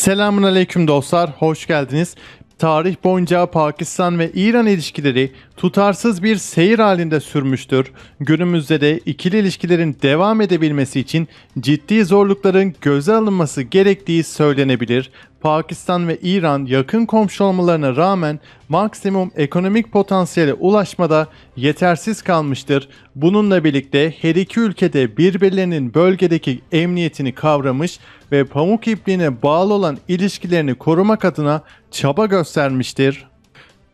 Selamun aleyküm dostlar, hoş geldiniz. Tarih boyunca Pakistan ve İran ilişkileri tutarsız bir seyir halinde sürmüştür. Günümüzde de ikili ilişkilerin devam edebilmesi için ciddi zorlukların göze alınması gerektiği söylenebilir. Pakistan ve İran yakın komşu olmalarına rağmen maksimum ekonomik potansiyele ulaşmada yetersiz kalmıştır. Bununla birlikte her iki ülkede birbirlerinin bölgedeki emniyetini kavramış ve pamuk ipliğine bağlı olan ilişkilerini korumak adına çaba göstermiştir.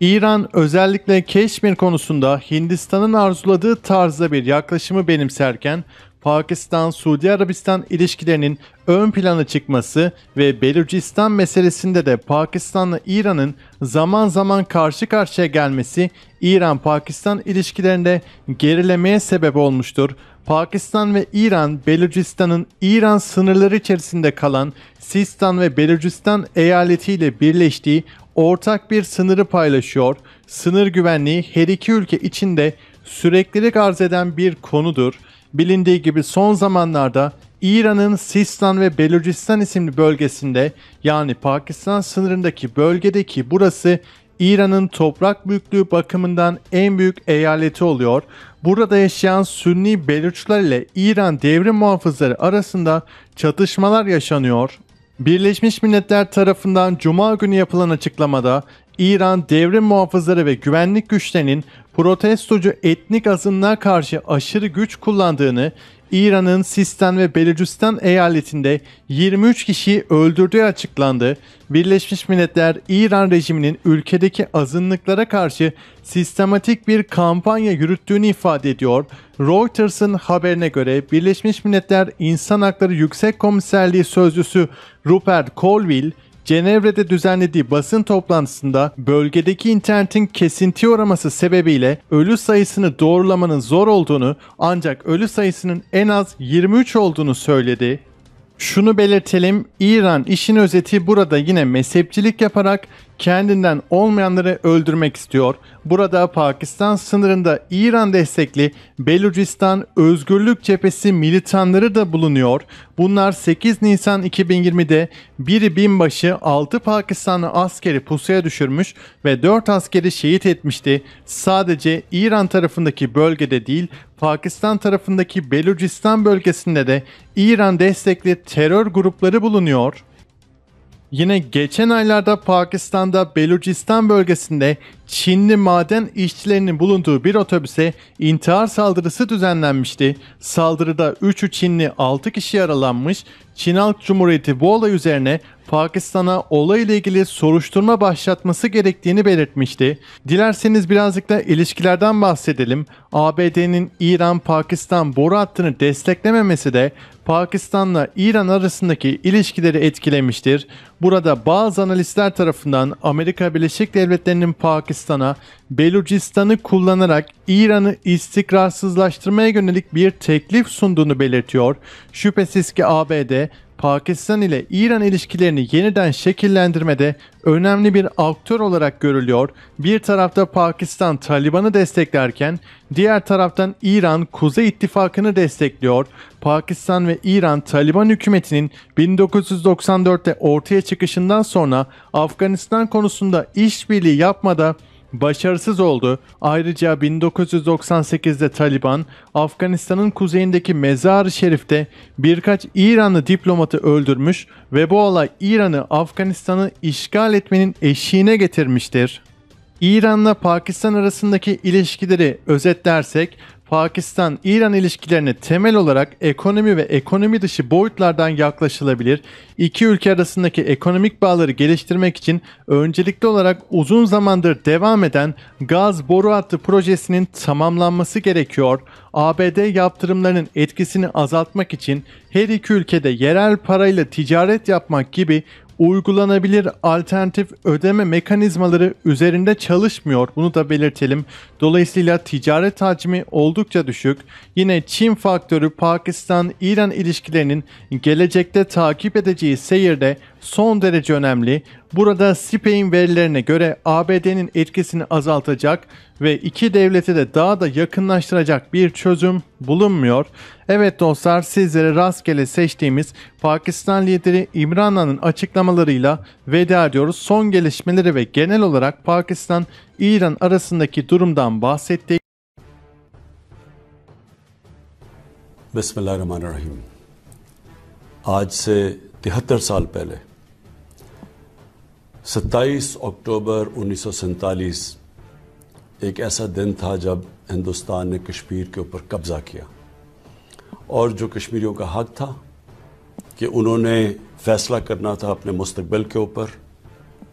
İran özellikle Keşmir konusunda Hindistan'ın arzuladığı tarzda bir yaklaşımı benimserken Pakistan-Suudi Arabistan ilişkilerinin ön plana çıkması ve Belucistan meselesinde de Pakistan'la İran'ın zaman zaman karşı karşıya gelmesi İran-Pakistan ilişkilerinde gerilemeye sebep olmuştur. Pakistan ve İran, Belucistan'ın İran sınırları içerisinde kalan Sistan ve Belucistan eyaletiyle birleştiği ortak bir sınırı paylaşıyor. Sınır güvenliği her iki ülke içinde süreklilik arz eden bir konudur. Bilindiği gibi son zamanlarda İran'ın Sistan ve Belucistan isimli bölgesinde yani Pakistan sınırındaki bölgedeki burası İran'ın toprak büyüklüğü bakımından en büyük eyaleti oluyor. Burada yaşayan Sünni Beluçlar ile İran devrim muhafızları arasında çatışmalar yaşanıyor. Birleşmiş Milletler tarafından Cuma günü yapılan açıklamada İran devrim muhafızları ve güvenlik güçlerinin protestocu etnik azınlığa karşı aşırı güç kullandığını, İran'ın Sistan ve Belucistan eyaletinde 23 kişiyi öldürdüğü açıklandı. Birleşmiş Milletler İran rejiminin ülkedeki azınlıklara karşı sistematik bir kampanya yürüttüğünü ifade ediyor. Reuters'ın haberine göre Birleşmiş Milletler İnsan Hakları Yüksek Komiserliği Sözcüsü Rupert Colville, Cenevre'de düzenlediği basın toplantısında bölgedeki internetin kesinti uğraması sebebiyle ölü sayısını doğrulamanın zor olduğunu ancak ölü sayısının en az 23 olduğunu söyledi. Şunu belirtelim, İran işin özeti burada yine mezhepçilik yaparak kendinden olmayanları öldürmek istiyor. Burada Pakistan sınırında İran destekli Belucistan Özgürlük Cephesi militanları da bulunuyor. Bunlar 8 Nisan 2020'de biri binbaşı 6 Pakistanlı askeri pusuya düşürmüş ve 4 askeri şehit etmişti. Sadece İran tarafındaki bölgede değil Pakistan tarafındaki Belucistan bölgesinde de İran destekli terör grupları bulunuyor. Yine geçen aylarda Pakistan'da Belucistan bölgesinde Çinli maden işçilerinin bulunduğu bir otobüse intihar saldırısı düzenlenmişti. Saldırıda 3'ü Çinli 6 kişi yaralanmış. Çin Halk Cumhuriyeti bu olay üzerine Pakistan'a olayla ilgili soruşturma başlatması gerektiğini belirtmişti. Dilerseniz birazcık da ilişkilerden bahsedelim. ABD'nin İran-Pakistan boru hattını desteklememesi de Pakistan'la İran arasındaki ilişkileri etkilemiştir. Burada bazı analistler tarafından Amerika Birleşik Devletleri'nin Pakistan'a Belucistan'ı kullanarak İran'ı istikrarsızlaştırmaya yönelik bir teklif sunduğunu belirtiyor. Şüphesiz ki ABD Pakistan ile İran ilişkilerini yeniden şekillendirmede önemli bir aktör olarak görülüyor. Bir tarafta Pakistan Taliban'ı desteklerken diğer taraftan İran Kuzey İttifakı'nı destekliyor. Pakistan ve İran Taliban hükümetinin 1994'te ortaya çıkışından sonra Afganistan konusunda işbirliği yapmada başarısız oldu. Ayrıca 1998'de Taliban, Afganistan'ın kuzeyindeki Mezar-ı Şerif'te birkaç İranlı diplomatı öldürmüş ve bu olay İran'ı Afganistan'ı işgal etmenin eşiğine getirmiştir. İran'la Pakistan arasındaki ilişkileri özetlersek Pakistan-İran ilişkilerine temel olarak ekonomi ve ekonomi dışı boyutlardan yaklaşılabilir. İki ülke arasındaki ekonomik bağları geliştirmek için öncelikli olarak uzun zamandır devam eden gaz boru hattı projesinin tamamlanması gerekiyor. ABD yaptırımlarının etkisini azaltmak için her iki ülkede yerel parayla ticaret yapmak gibi uygulanabilir alternatif ödeme mekanizmaları üzerinde çalışmıyor. Bunu da belirtelim. Dolayısıyla ticaret hacmi oldukça düşük. Yine Çin faktörü Pakistan-İran ilişkilerinin gelecekte takip edeceği seyirde son derece önemli. Burada SPE'in verilerine göre ABD'nin etkisini azaltacak ve iki devleti de daha da yakınlaştıracak bir çözüm bulunmuyor. Evet dostlar sizlere rastgele seçtiğimiz Pakistan lideri İmran'ın açıklamalarıyla veda ediyoruz. Son gelişmeleri ve genel olarak Pakistan-İran arasındaki durumdan bahsettik. बिस्मिल्लाहिर्रहमानिर्रहीम आज से तिहत्तर साल पहले ستائیس اکٹوبر انیس سو سینتالیس ایک ایسا دن تھا جب ہندوستان نے کشمیر کے اوپر قبضہ کیا اور جو کشمیریوں کا حق تھا کہ انہوں نے فیصلہ کرنا تھا اپنے مستقبل کے اوپر،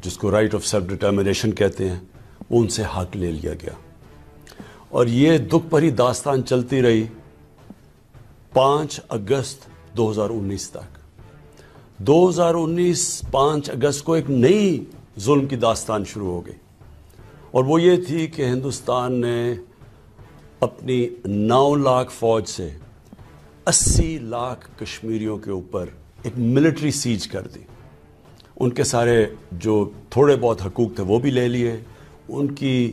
جس کو رائٹ آف سیلف ڈٹرمنیشن کہتے ہیں، ان سے حق لے لیا گیا۔ اور یہ دکھ پری داستان چلتی رہی پانچ اگست دو ہزار انیس تک۔ دو ہزار انیس، پانچ اگست کو ایک نئی ظلم کی داستان شروع ہو گئی۔ اور وہ یہ تھی کہ ہندوستان نے اپنی نو لاکھ فوج سے اسی لاکھ کشمیریوں کے اوپر ایک ملٹری سیج کر دی۔ ان کے سارے جو تھوڑے بہت حقوق تھے وہ بھی لے لیے۔ ان کی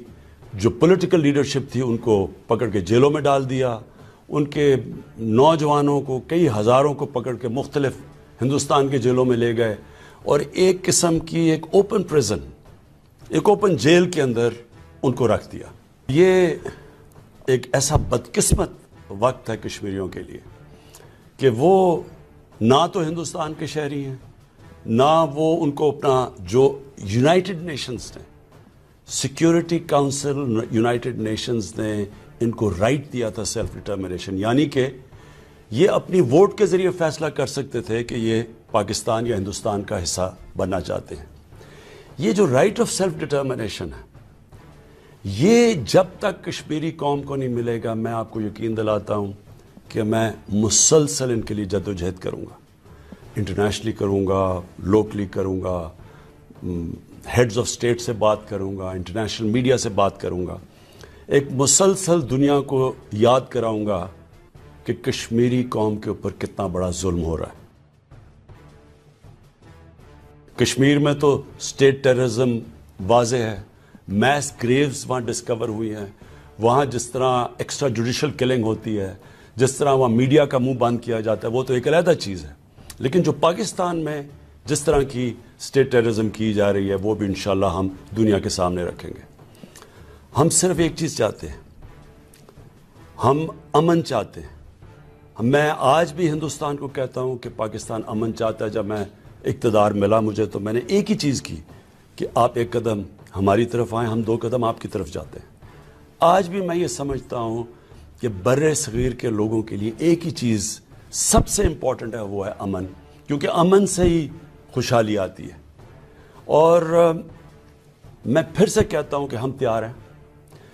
جو پولیٹیکل لیڈرشپ تھی ان کو پکڑ کے جیلوں میں ڈال دیا۔ ان کے نوجوانوں کو، کئی ہزاروں کو پکڑ کے مختلف ہندوستان کے جیلوں میں لے گئے اور ایک قسم کی ایک اوپن پریزن ایک اوپن جیل کے اندر ان کو رکھ دیا۔ یہ ایک ایسا بدقسمت وقت ہے کشمیریوں کے لیے کہ وہ نہ تو ہندوستان کے شہری ہیں، نہ وہ ان کو اپنا جو یونائٹڈ نیشنز نے سیکیورٹی کاؤنسل یونائٹڈ نیشنز نے ان کو رائٹ دیا تھا سیلف ڈٹرمنیشن یعنی کہ یہ اپنی ووٹ کے ذریعے فیصلہ کر سکتے تھے کہ یہ پاکستان یا ہندوستان کا حصہ بننا چاہتے ہیں۔ یہ جو رائٹ آف سیلف ڈٹرمنیشن ہے، یہ جب تک کشمیری قوم کو نہیں ملے گا، میں آپ کو یقین دلاتا ہوں کہ میں مسلسل ان کے لیے جد و جہد کروں گا۔ انٹرنیشنلی کروں گا لوکلی کروں گا ہیڈز آف سٹیٹ سے بات کروں گا انٹرنیشنل میڈیا سے بات کروں گا۔ ایک مسلسل دنیا کو یاد کراؤں گا کہ کشمیری قوم کے اوپر کتنا بڑا ظلم ہو رہا ہے۔ کشمیر میں تو سٹیٹ ٹیررزم واضح ہے میس گریوز وہاں ڈسکور ہوئی ہیں۔ وہاں جس طرح ایکسٹرا جوڈیشل کلنگ ہوتی ہے، جس طرح وہاں میڈیا کا منہ بند کیا جاتا ہے، وہ تو ایک علیحدہ چیز ہے۔ لیکن جو پاکستان میں جس طرح کی سٹیٹ ٹیررزم کی جا رہی ہے، وہ بھی انشاءاللہ ہم دنیا کے سامنے رکھیں گے۔ ہم صرف ایک چیز چاہتے ہیں۔ ہم امن چاہتے ہیں۔ میں آج بھی ہندوستان کو کہتا ہوں کہ پاکستان امن چاہتا ہے، جب میں اقتدار ملا مجھے تو میں نے ایک ہی چیز کی کہ آپ ایک قدم ہماری طرف آئیں، ہم دو قدم آپ کی طرف جاتے ہیں۔ آج بھی میں یہ سمجھتا ہوں کہ بر صغیر کے لوگوں کے لیے ایک ہی چیز سب سے امپورٹنٹ ہے، وہ ہے امن۔ کیونکہ امن سے ہی خوشحالی آتی ہے۔ اور میں پھر سے کہتا ہوں کہ ہم تیار ہیں،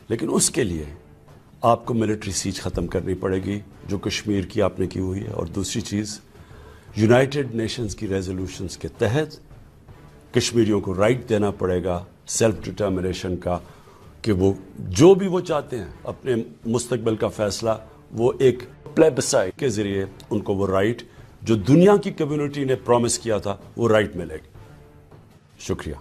لیکن اس کے لیے آپ کو ملٹری سیچ ختم کرنی پڑے گی، جو کشمیر کی آپ نے کی ہوئی ہے۔ اور دوسری چیز یونائٹڈ نیشنز کی ریزولوشنز کے تحت کشمیریوں کو رائٹ دینا پڑے گا سیلف ڈٹرمنیشن کا، کہ وہ جو بھی وہ چاہتے ہیں، اپنے مستقبل کا فیصلہ، وہ ایک پلیبسائٹ کے ذریعے ان کو وہ رائٹ جو دنیا کی کمیونٹی نے پرومس کیا تھا، وہ رائٹ ملے گی۔ شکریہ۔